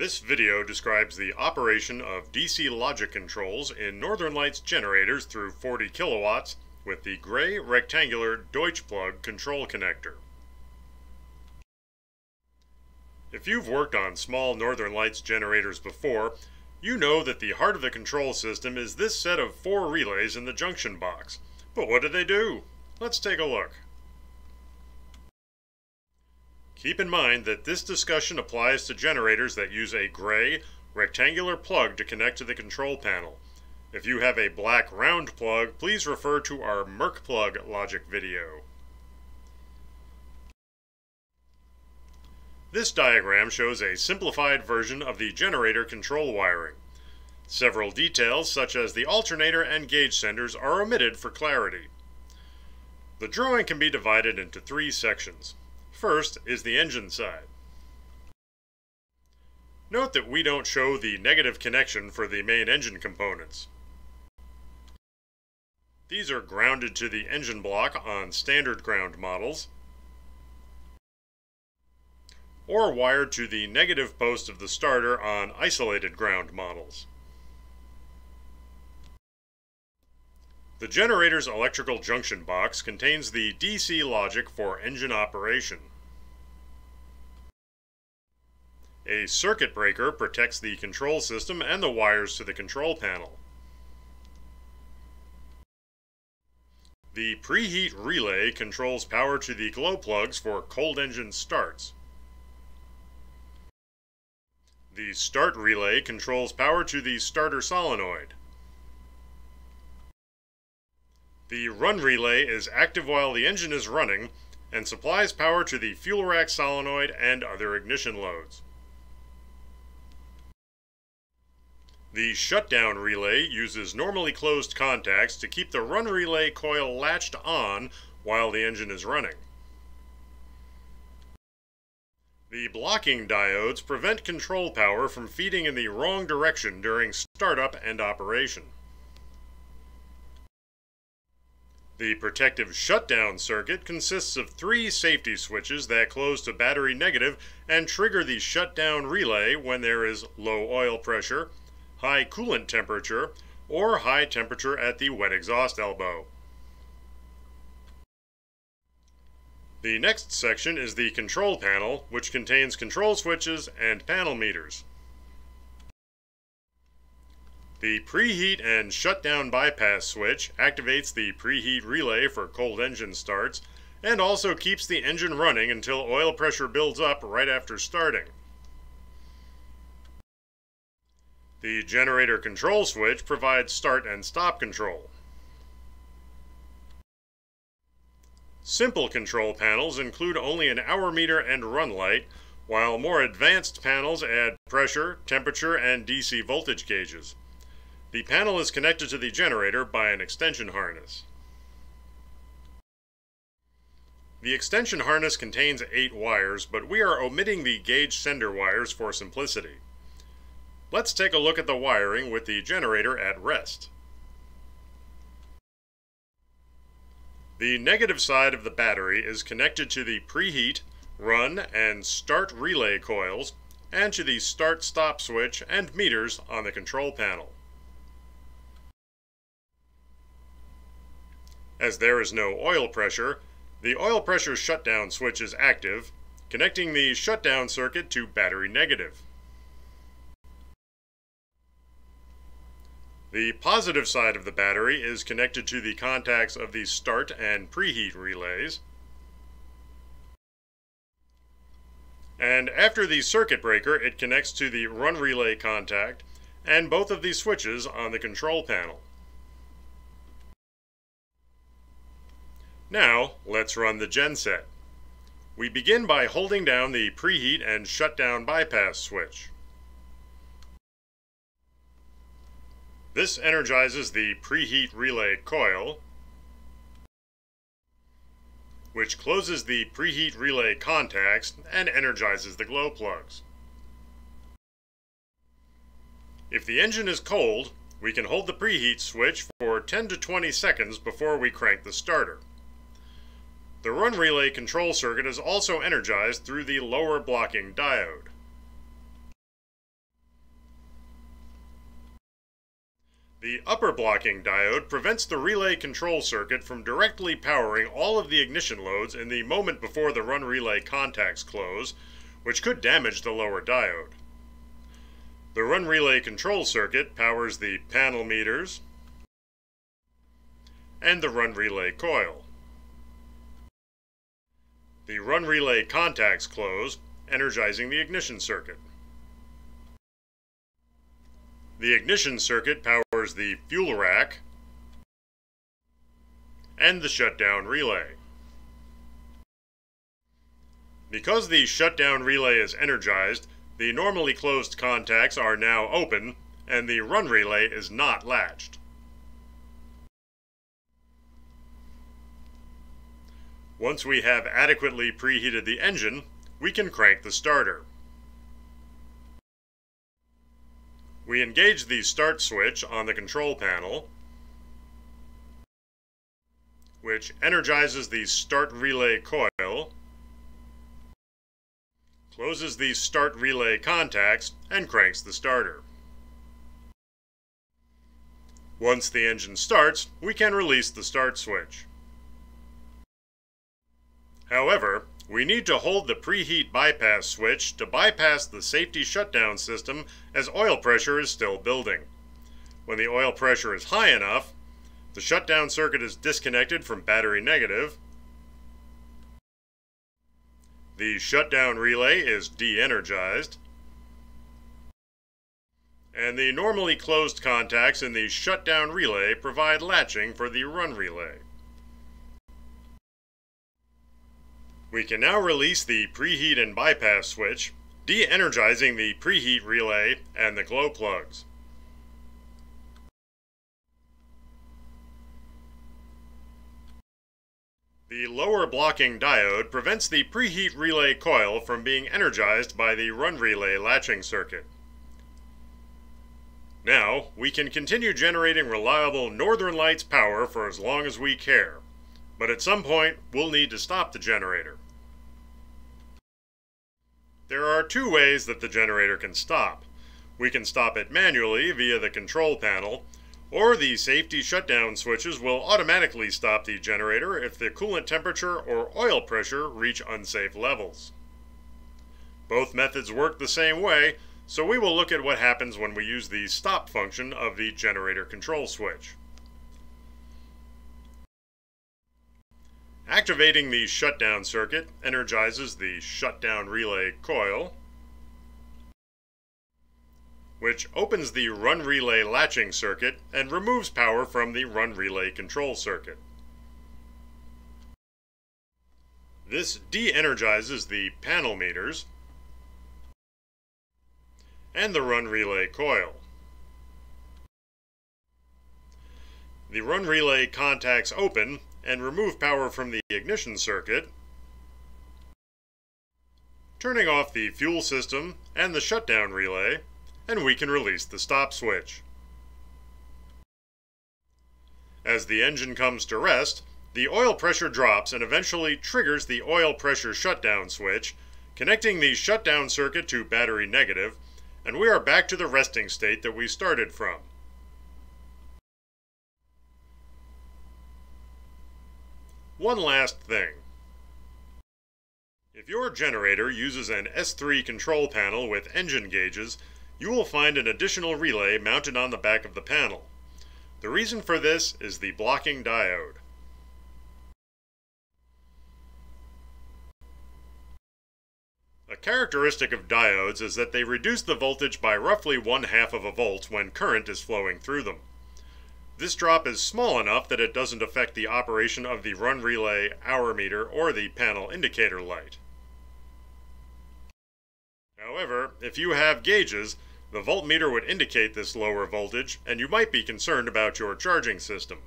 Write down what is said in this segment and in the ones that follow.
This video describes the operation of DC logic controls in Northern Lights generators through 40 kilowatts with the gray rectangular Deutsch plug control connector. If you've worked on small Northern Lights generators before, you know that the heart of the control system is this set of four relays in the junction box. But what do they do? Let's take a look. Keep in mind that this discussion applies to generators that use a gray, rectangular plug to connect to the control panel. If you have a black round plug, please refer to our Merc plug logic video. This diagram shows a simplified version of the generator control wiring. Several details, such as the alternator and gauge senders, are omitted for clarity. The drawing can be divided into three sections. First is the engine side. Note that we don't show the negative connection for the main engine components. These are grounded to the engine block on standard ground models, or wired to the negative post of the starter on isolated ground models. The generator's electrical junction box contains the DC logic for engine operation. A circuit breaker protects the control system and the wires to the control panel. The preheat relay controls power to the glow plugs for cold engine starts. The start relay controls power to the starter solenoid. The run relay is active while the engine is running and supplies power to the fuel rack solenoid and other ignition loads. The shutdown relay uses normally closed contacts to keep the run relay coil latched on while the engine is running. The blocking diodes prevent control power from feeding in the wrong direction during startup and operation. The protective shutdown circuit consists of three safety switches that close to battery negative and trigger the shutdown relay when there is low oil pressure, high coolant temperature, or high temperature at the wet exhaust elbow. The next section is the control panel, which contains control switches and panel meters. The preheat and shutdown bypass switch activates the preheat relay for cold engine starts and also keeps the engine running until oil pressure builds up right after starting. The generator control switch provides start and stop control. Simple control panels include only an hour meter and run light, while more advanced panels add pressure, temperature, and DC voltage gauges. The panel is connected to the generator by an extension harness. The extension harness contains eight wires, but we are omitting the gauge sender wires for simplicity. Let's take a look at the wiring with the generator at rest. The negative side of the battery is connected to the preheat, run, and start relay coils, and to the start-stop switch and meters on the control panel. As there is no oil pressure, the oil pressure shutdown switch is active, connecting the shutdown circuit to battery negative. The positive side of the battery is connected to the contacts of the start and preheat relays. And after the circuit breaker, it connects to the run relay contact and both of these switches on the control panel. Now, let's run the genset. We begin by holding down the preheat and shutdown bypass switch. This energizes the preheat relay coil, which closes the preheat relay contacts and energizes the glow plugs. If the engine is cold, we can hold the preheat switch for 10 to 20 seconds before we crank the starter. The run relay control circuit is also energized through the lower blocking diode. The upper blocking diode prevents the relay control circuit from directly powering all of the ignition loads in the moment before the run relay contacts close, which could damage the lower diode. The run relay control circuit powers the panel meters and the run relay coil. The run relay contacts close, energizing the ignition circuit. The ignition circuit powers the fuel rack and the shutdown relay. Because the shutdown relay is energized, the normally closed contacts are now open and the run relay is not latched. Once we have adequately preheated the engine, we can crank the starter. We engage the start switch on the control panel, which energizes the start relay coil, closes the start relay contacts, and cranks the starter. Once the engine starts, we can release the start switch. However, we need to hold the preheat bypass switch to bypass the safety shutdown system as oil pressure is still building. When the oil pressure is high enough, the shutdown circuit is disconnected from battery negative, the shutdown relay is de-energized, and the normally closed contacts in the shutdown relay provide latching for the run relay. We can now release the preheat and bypass switch, de-energizing the preheat relay and the glow plugs. The lower blocking diode prevents the preheat relay coil from being energized by the run relay latching circuit. Now, we can continue generating reliable Northern Lights power for as long as we care but at some point we'll need to stop the generator. There are two ways that the generator can stop. We can stop it manually via the control panel, or the safety shutdown switches will automatically stop the generator if the coolant temperature or oil pressure reach unsafe levels. Both methods work the same way, so we will look at what happens when we use the stop function of the generator control switch. Activating the shutdown circuit energizes the shutdown relay coil, which opens the run relay latching circuit and removes power from the run relay control circuit. This de-energizes the panel meters and the run relay coil. The run relay contacts open and remove power from the ignition circuit, turning off the fuel system and the shutdown relay, and we can release the stop switch. As the engine comes to rest, the oil pressure drops and eventually triggers the oil pressure shutdown switch, connecting the shutdown circuit to battery negative, and we are back to the resting state that we started from. One last thing. If your generator uses an S3 control panel with engine gauges, you will find an additional relay mounted on the back of the panel. The reason for this is the blocking diode. A characteristic of diodes is that they reduce the voltage by roughly one half of a volt when current is flowing through them. This drop is small enough that it doesn't affect the operation of the run relay hour meter or the panel indicator light. However, if you have gauges, the voltmeter would indicate this lower voltage and you might be concerned about your charging system.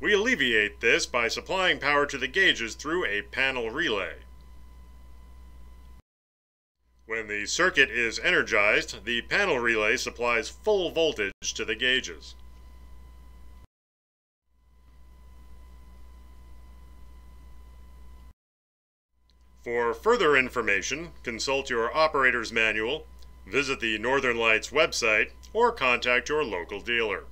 We alleviate this by supplying power to the gauges through a panel relay. When the circuit is energized, the panel relay supplies full voltage to the gauges. For further information, consult your operator's manual, visit the Northern Lights website, or contact your local dealer.